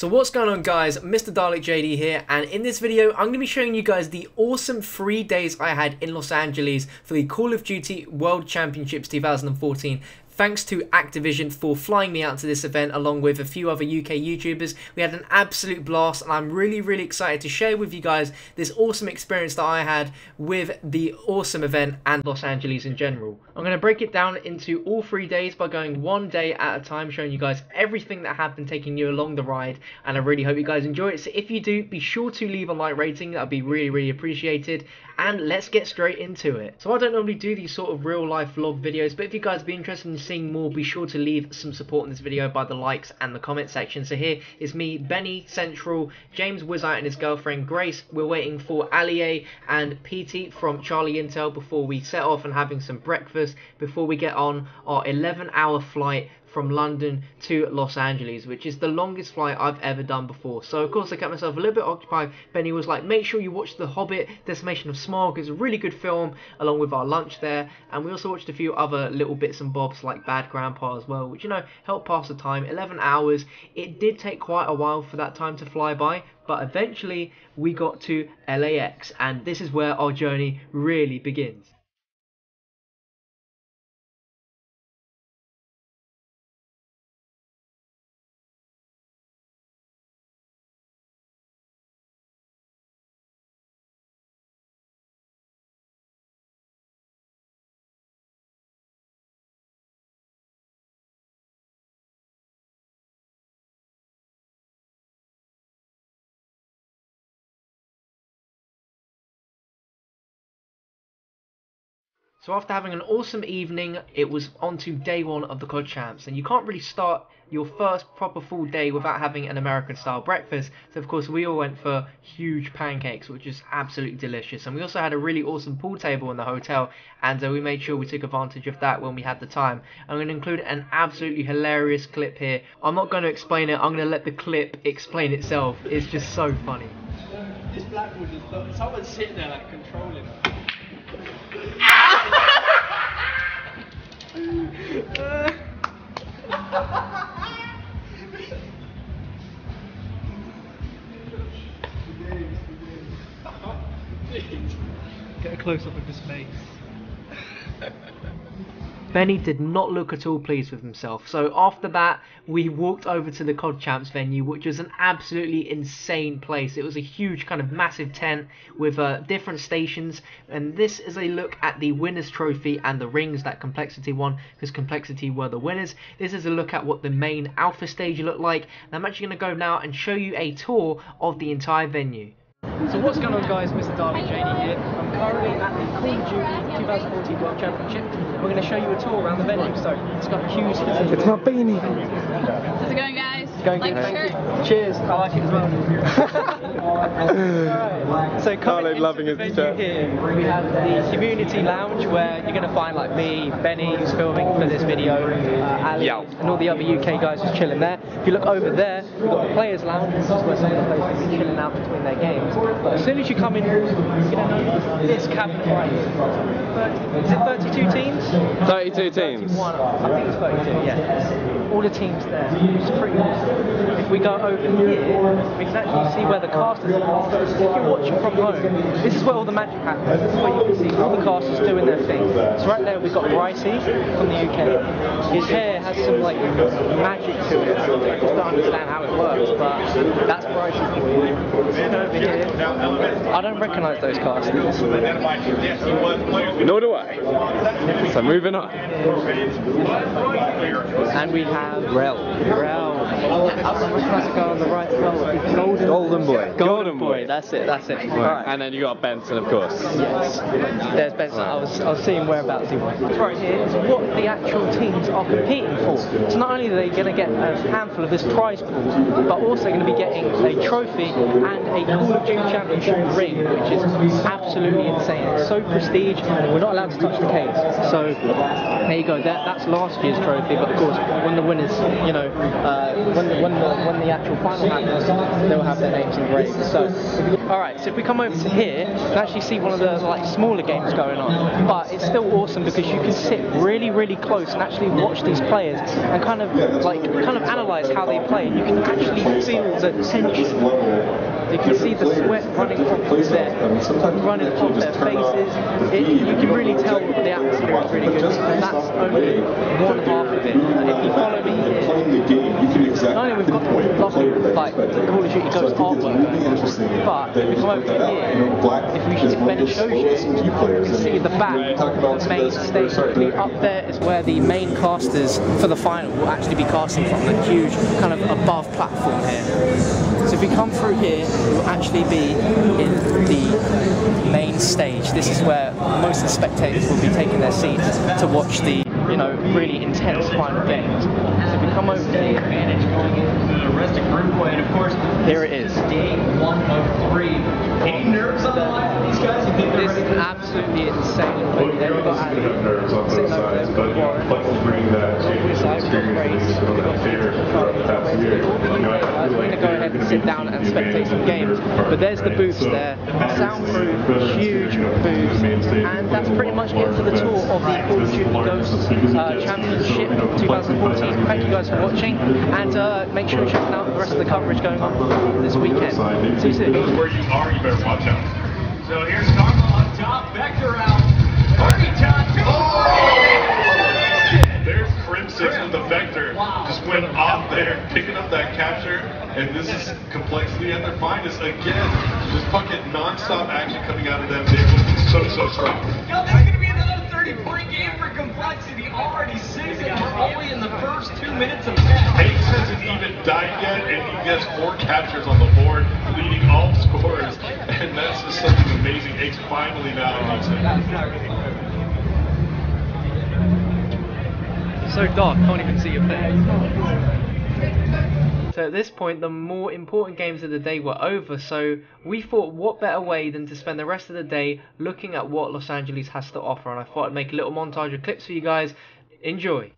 So what's going on guys, Mr. Dalek JD here and in this video I'm going to be showing you guys the awesome three days I had in Los Angeles for the Call of Duty World Championships 2014 Thanks to Activision for flying me out to this event along with a few other UK YouTubers. We had an absolute blast and I'm really, really excited to share with you guys this awesome experience that I had with the awesome event and Los Angeles in general. I'm going to break it down into all three days by going one day at a time, showing you guys everything that happened, taking you along the ride, and I really hope you guys enjoy it. So if you do, be sure to leave a like rating, that would be really, really appreciated. And let's get straight into it. So I don't normally do these sort of real life vlog videos, but if you guys be interested in seeing more, be sure to leave some support in this video by the likes and the comment section. So here is me, Benny Central, James Wizard and his girlfriend Grace. We're waiting for Ali-A and PT from CharlieINTEL before we set off and having some breakfast before we get on our 11 hour flight from London to Los Angeles, which is the longest flight I've ever done before. So of course I kept myself a little bit occupied. Benny was like, make sure you watch The Hobbit, Decimation of Smaug. It's a really good film, along with our lunch there. And we also watched a few other little bits and bobs like Bad Grandpa as well, which, you know, helped pass the time. 11 hours. It did take quite a while for that time to fly by, but eventually we got to LAX, and this is where our journey really begins. So after having an awesome evening, it was on to day one of the COD Champs, and you can't really start your first proper full day without having an American style breakfast. So of course we all went for huge pancakes, which is absolutely delicious. And we also had a really awesome pool table in the hotel, and uh, we made sure we took advantage of that when we had the time. I'm going to include an absolutely hilarious clip here. I'm not going to explain it. I'm going to let the clip explain itself. It's just so funny. This Blackwood is someone's sitting there like controlling. Get a close up of his face. Benny did not look at all pleased with himself. So after that, we walked over to the COD Champs venue, which was an absolutely insane place. It was a huge kind of massive tent with uh, different stations, and this is a look at the winners trophy and the rings that Complexity won, because Complexity were the winners. This is a look at what the main alpha stage looked like. And I'm actually going to go now and show you a tour of the entire venue. So what's going on guys, Mr. Dalek JD here. I'm currently at the of Duty 2014 World Championship. We're going to show you a tour around the venue. So it's got for It's my beanie. How's it going, guys? Going like good. the shirt? Cheers. I like it as well. Alright. So coming into loving the venue here, we have the community lounge where you're going to find like me, Benny, who's filming for this video, uh, Ali, Yeah. and all the other UK guys just chilling there. If you look over there, we've got the players lounge. This is where some of the players can be chilling out between their games. But as soon as you come in, you're going to notice this cabinet right here. 30, is it 32 teams? 32 teams. 31, I think it's 32, yeah. All the teams there. It's pretty awesome. If we go over here, we can actually see where the casters are. If you're watching from home, this is where all the magic happens. This is where you can see all the casters doing their thing. So right there we've got Ricey from the UK. His hair has some like magic to it. I just don't understand how it works, but that's Ricey for you. Over here, I don't recognise those casters. Nor do I. So moving on. And we have Rel. Rel. I the guy on the right as well. Golden, Golden boy. Golden, Golden boy. boy. That's it. That's it. Right. Alright. And then you got Benson, of course. Yes. There's Benson. I was I was seeing whereabouts he was. Right here is what the actual teams are competing for. So not only are they going to get a handful of this prize pool, but also going to be getting a trophy and a Call of Duty Championship ring, which is absolutely insane. It's so prestige. We're not allowed to touch the case. So there you go. That that's last year's trophy. But of course, when the winners, you know, uh, when the, when the when the actual final happens, they'll have their names engraved. So, all right. So if we come over to here, you can actually see one of the like smaller games going on, but it's still awesome because you can sit really really close and actually watch these players and kind of like kind of analyze how they play. You can actually feel the tension. You can see the sweat running off their running off their faces. It, you can really tell the atmosphere is really good. That's only one half of it. If you follow me here, not only we've got the lovely like the Call of Duty Ghost artwork but if we come over here, if we if Benny shows you, you can see the back of the main stage. Up there is where the main casters for the final will actually be casting from, the huge kind of above platform here. So if we come through here, we'll actually be in the main stage. This is where most of the spectators will be taking their seats to watch the, you know, really intense final games. So we come over here, advantage going into the rest of group. And of course, here it is. day one of three. Any nerves on the line for these guys? You think This is absolutely insane. Well, They've you're got obviously gonna have nerves on both sitting over there, sides, but got you Warren. like to bring that championship we've got experience Grace, and we've got that fear Peter Charlie, of past year. All the You know, I guys, feel we're like going to go ahead and sit down and spectate some games. But there's the right? booths there, soundproof, huge you know, come to booths, the main stage and and that's pretty much it for the tour events. of the Call of This Duty the largest Ghost as big as it uh. Championship So, you know, the flexibility 2014. Thank you guys for watching, and uh, make sure you're checking out the rest of the coverage going on this weekend. See you soon. Where you are, you better watch out. So here's Karma on top. Vector out. Party time. There's Crimsix with the Vector. Just went off there, picking up that capture. And this is complexity at their finest. Again, just fucking non-stop action coming out of that vehicle. So, so strong. Yo, this is going to be another 30 point game for complexity. Already six, and we're only in the first two minutes of 10. Aches hasn't even died yet, and he gets four captures on the board, leading all scorers. And that's just something amazing. Ace finally validates it. so dark, can't even see your face. So at this point, the more important games of the day were over, so we thought what better way than to spend the rest of the day looking at what Los Angeles has to offer, and I thought I'd make a little montage of clips for you guys. Enjoy.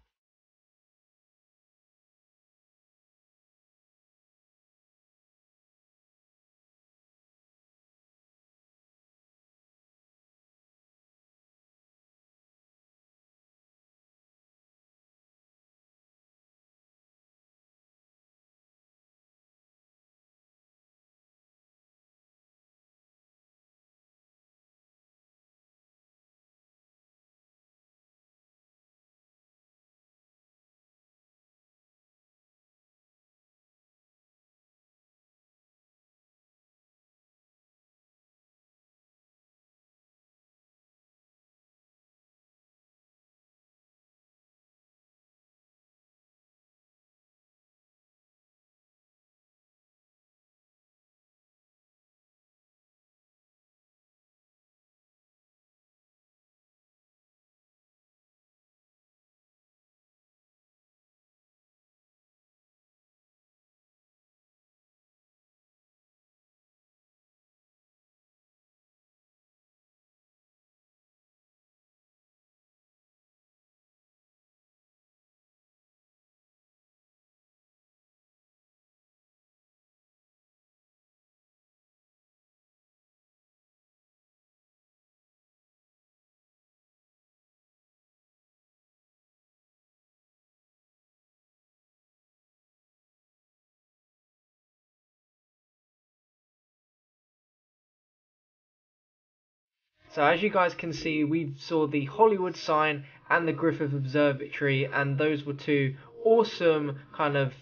So as you guys can see, we saw the Hollywood sign and the Griffith Observatory, and those were two awesome kind of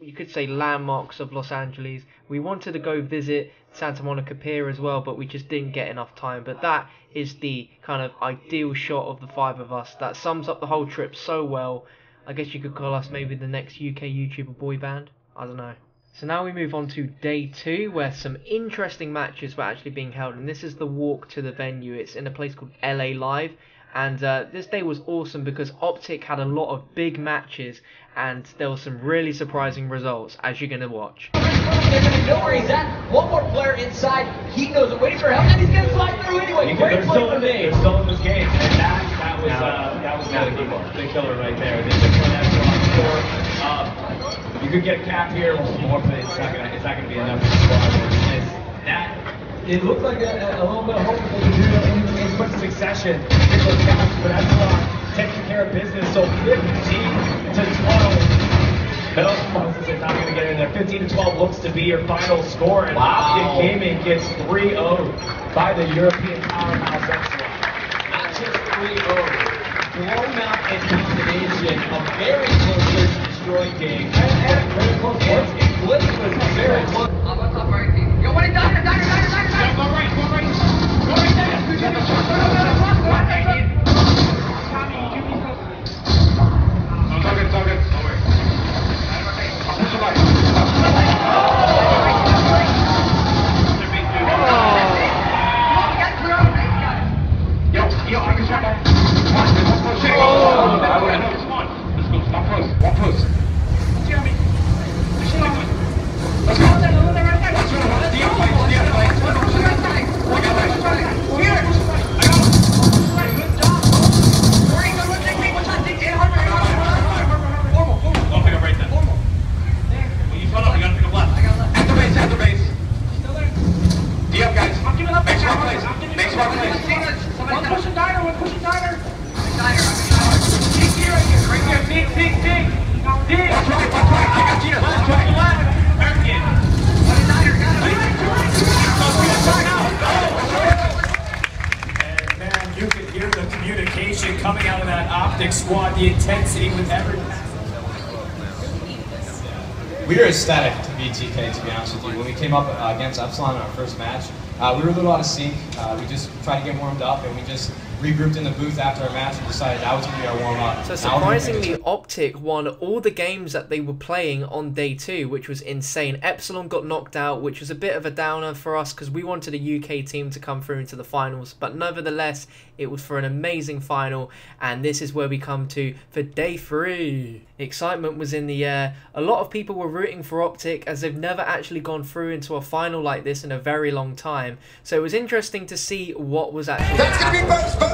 you could say landmarks of Los Angeles. We wanted to go visit Santa Monica Pier as well, but we just didn't get enough time. But that is the kind of ideal shot of the five of us. That sums up the whole trip so well. I guess you could call us maybe the next UK YouTuber boy band. I don't know. So now we move on to day two, where some interesting matches were actually being held, and this is the walk to the venue. It's in a place called LA Live, and uh, this day was awesome because Optic had a lot of big matches, and there were some really surprising results, as you're gonna watch. They're gonna know where he's at. One more player inside. He knows it, waiting for help, and he's gonna slide through anyway. Great They're play still, from me. they're still in this game, and that, that was uh, that was uh, the killer right there. They just went after on score. You could get a cap here or more, but it's not gonna, it's not gonna be enough that. It looked like a, a little bit of hope that they could do that in, in quick succession. Get those caps, but that's not taking care of business. So 15 to 12. No, is not going to get in there. 15 to 12 looks to be your final score, and Wow. Optic Gaming gets 3-0 by the European powerhouse Epsilon. Not just 3-0. Blown out in combination. A very close destroyed game. And, and a very close game. It Blitz was very close. I'm on top right. Yo, what is that? Dagger, dagger, dagger, dagger. Go right, go right. Go right there. Good job. Go, go, go, go. Yo, I can jump on. Watch this. Oh, shit. Oh host. We were ecstatic to beat TK, to be honest with you. When we came up uh, against Epsilon in our first match, uh, we were a little out of sync. Uh, we just tried to get warmed up, and we just regrouped in the booth after our match and decided that was going to be our warm up. So surprisingly, Optic won all the games that they were playing on day two, which was insane. Epsilon got knocked out, which was a bit of a downer for us because we wanted a UK team to come through into the finals. But nevertheless, it was for an amazing final, and this is where we come to for day three. Excitement was in the air. A lot of people were rooting for Optic as they've never actually gone through into a final like this in a very long time. So it was interesting to see what was actually That's gonna be happening. Burns.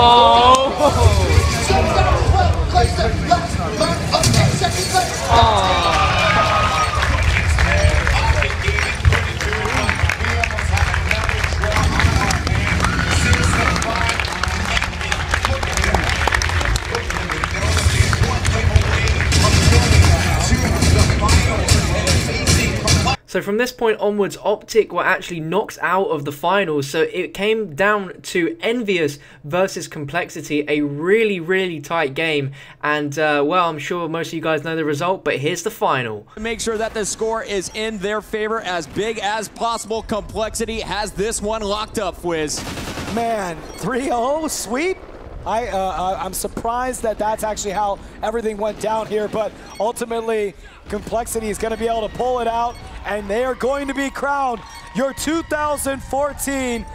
Oh! From this point onwards, Optic were actually knocked out of the finals. So it came down to Envious versus Complexity, a really, really tight game. And uh, well, I'm sure most of you guys know the result, but here's the final. Make sure that the score is in their favor as big as possible. Complexity has this one locked up, Fwiz. Man, 3-0 sweep. I, uh, uh, I'm surprised that that's actually how everything went down here, but ultimately, Complexity is going to be able to pull it out, and they are going to be crowned your 2014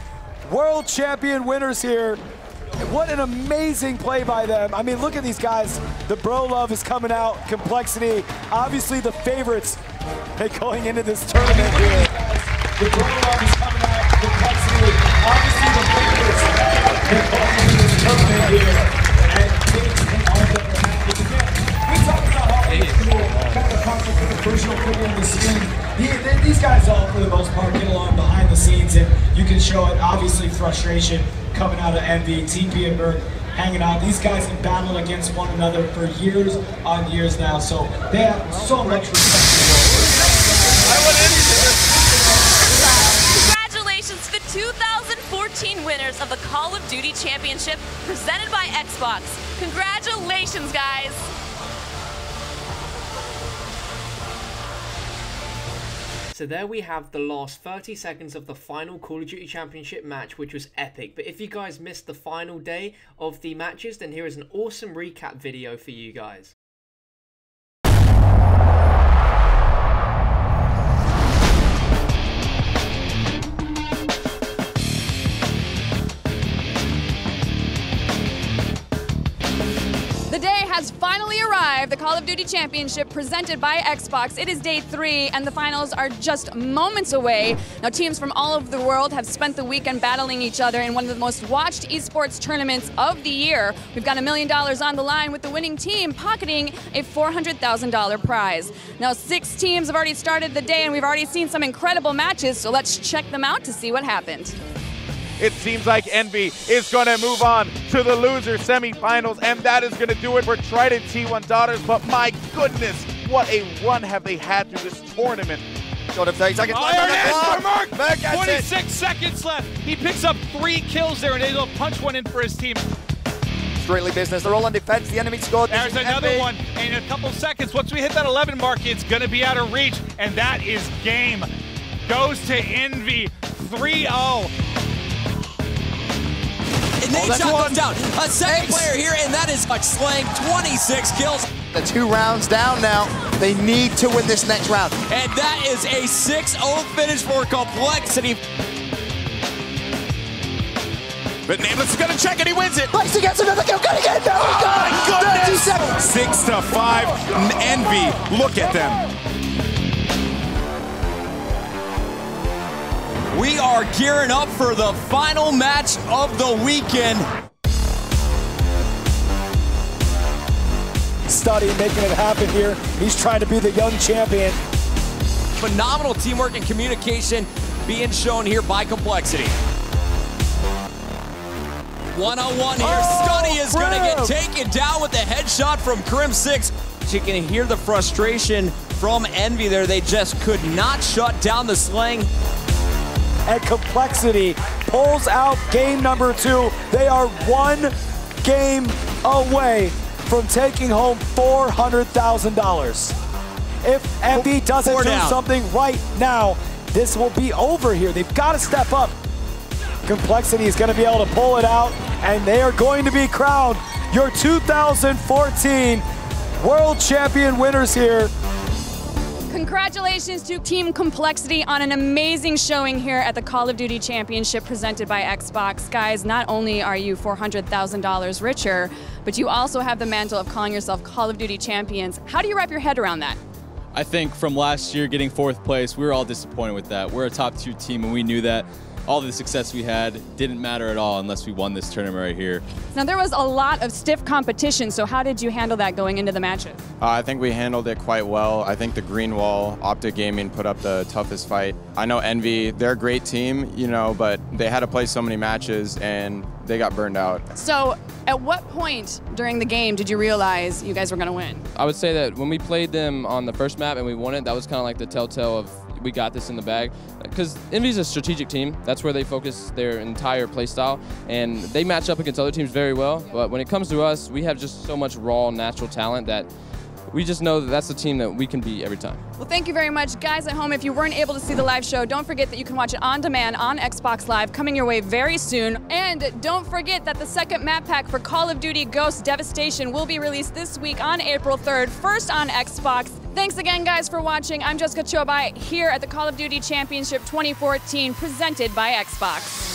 World Champion winners here. What an amazing play by them. I mean, look at these guys. The bro love is coming out. Complexity, obviously the favorites going into this tournament here. Frustration coming out of Envy, TP and Berg hanging out. These guys have battled against one another for years on years now, so they have so much respect. Congratulations to the 2014 winners of the Call of Duty Championship presented by Xbox. Congratulations, guys! So there we have the last 30 seconds of the final Call of Duty Championship match, which was epic. But if you guys missed the final day of the matches, then here is an awesome recap video for you guys. Has finally arrived. The Call of Duty Championship presented by Xbox. It is day three, and the finals are just moments away. Now, teams from all over the world have spent the weekend battling each other in one of the most watched esports tournaments of the year. We've got a million dollars on the line with the winning team pocketing a $400,000 prize. Now, six teams have already started the day, and we've already seen some incredible matches, so let's check them out to see what happened. It seems like Envy is going to move on to the loser semifinals, and that is going to do it for Trident T1 Daughters. But my goodness, what a run have they had through this tournament. Short of 30 seconds left Iron on the for Merk. Merk gets it. 26 seconds left. He picks up three kills there and able to punch one in for his team. Strictly business. They're all on defense. The enemy scored. This There's another Envy. one. And in a couple seconds, once we hit that 11 mark, it's going to be out of reach. And that is game. Goes to Envy 3-0. And Nate that's shot one. down. A second Ace. player here, and that is Hutch slaying 26 kills. They're two rounds down now. They need to win this next round. And that is a 6-0 finish for Complexity. But Nameless is going to check and he wins it. Lacey gets another kill. Gonna get it. No, he got it. Oh my 30 goodness. seconds. Six to five. Envy, look at them. We are gearing up for the final match of the weekend. StuDyy making it happen here. He's trying to be the young champion. Phenomenal teamwork and communication being shown here by Complexity. One on one here. Oh, Stunny is going to get taken down with a headshot from Crimsix. You can hear the frustration from Envy there. They just could not shut down the slaying. And Complexity pulls out game number two. They are one game away from taking home $400,000. If Envy doesn't Four do down. something right now, this will be over here. They've got to step up. Complexity is going to be able to pull it out, and they are going to be crowned your 2014 World Champion winners here. Congratulations to Team Complexity on an amazing showing here at the Call of Duty Championship presented by Xbox. Guys, not only are you $400,000 richer, but you also have the mantle of calling yourself Call of Duty champions. How do you wrap your head around that? I think from last year getting fourth place, we were all disappointed with that. We're a top two team, and we knew that all the success we had didn't matter at all unless we won this tournament right here. Now, there was a lot of stiff competition, so how did you handle that going into the matches? Uh, I think we handled it quite well. I think the Green Wall, Optic Gaming put up the toughest fight. I know Envy, they're a great team, you know, but they had to play so many matches and they got burned out. So, at what point during the game did you realize you guys were going to win? I would say that when we played them on the first map and we won it, that was kind of like the telltale of we got this in the bag. Because Envy's a strategic team. That's where they focus their entire play style. And they match up against other teams very well. But when it comes to us, we have just so much raw, natural talent that we just know that that's the team that we can beat every time. Well, thank you very much. Guys at home, if you weren't able to see the live show, don't forget that you can watch it on demand on Xbox Live, coming your way very soon. And don't forget that the second map pack for Call of Duty Ghost Devastation will be released this week on April 3rd, first on Xbox. Thanks again, guys, for watching. I'm Jessica Chobot here at the Call of Duty Championship 2014, presented by Xbox.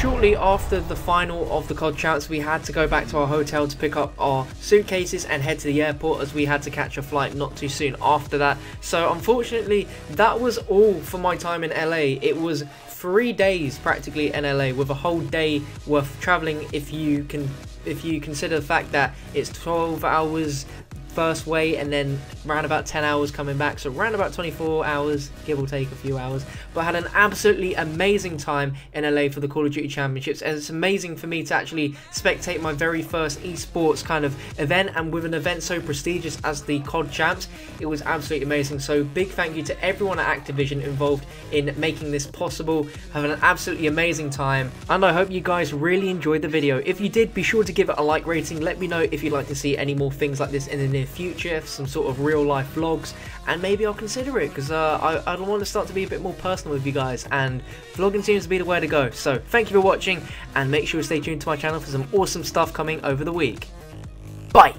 Shortly after the final of the COD Champs, we had to go back to our hotel to pick up our suitcases and head to the airport as we had to catch a flight not too soon after that. So unfortunately, that was all for my time in LA. It was three days practically in LA with a whole day worth traveling if you can if you consider the fact that it's 12 hours first way and then around about 10 hours coming back. So around about 24 hours give or take a few hours. But I had an absolutely amazing time in LA for the Call of Duty Championships and it's amazing for me to actually spectate my very first esports kind of event and with an event so prestigious as the COD Champs it was absolutely amazing. So big thank you to everyone at Activision involved in making this possible. Having an absolutely amazing time and I hope you guys really enjoyed the video. If you did be sure to give it a like rating. Let me know if you'd like to see any more things like this in the near future some sort of real life vlogs and maybe I'll consider it because uh, I, I want to start to be a bit more personal with you guys and vlogging seems to be the way to go. So thank you for watching and make sure to stay tuned to my channel for some awesome stuff coming over the week. Bye